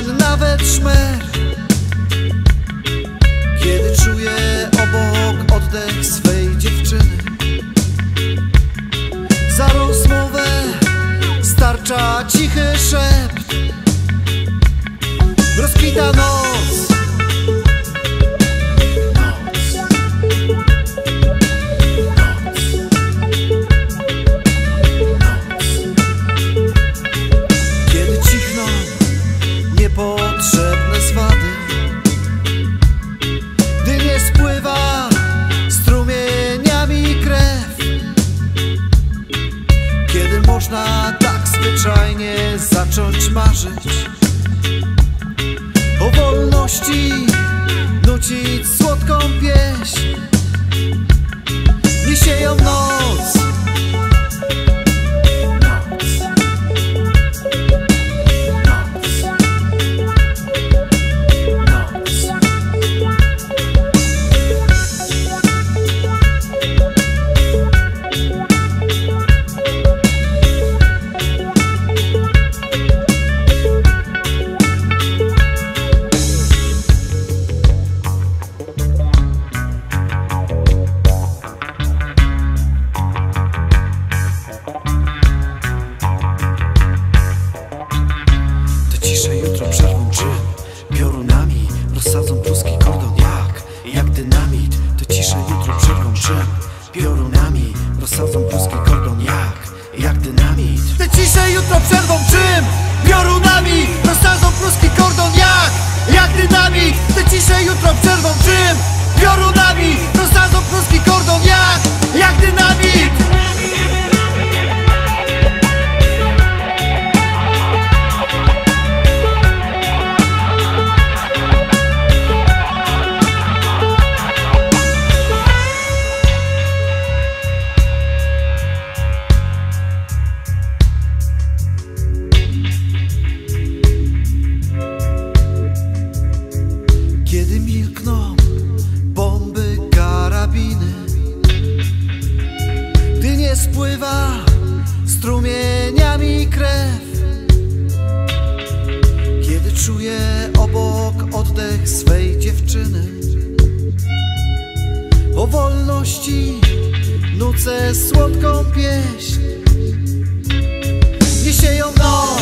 żaden nawet szmer. Kiedy czuję obok oddech swej można tak zwyczajnie zacząć marzyć. O wolności nucić słodką pieśń. Nisieją noc jutro przerwą czym Piorunami rozsadzą pruski kordon jak Jak dynamit. Cisze jutro przerwą czym spływa strumieniami krew. Kiedy czuję obok oddech swej dziewczyny O wolności nucę słodką pieśń. Nisieją noc